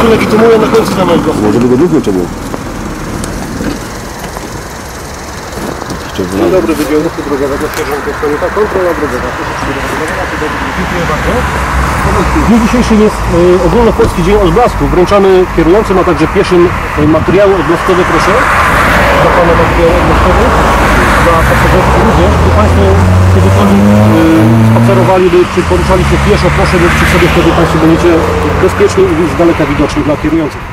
tu legitymuję na końcu za mojego. Może by go długo ciągnął. Dzień dobry, Wydział Ruchu Drogowego, sierżant kontrola drogowa. Dziękuję bardzo. W dniu dzisiejszym jest y, ogólnopolski Dzień Odblasku. Wręczamy kierującym, a także pieszym y, materiały odblaskowe, proszę. Pana materiały odblaskowe. Dla pasażerów również. Gdy Państwo kiedykolwiek spacerowaliby, czy poruszali się pieszo, proszę przy sobie, wtedy Państwo będziecie bezpiecznie i z daleka widoczni dla kierujących.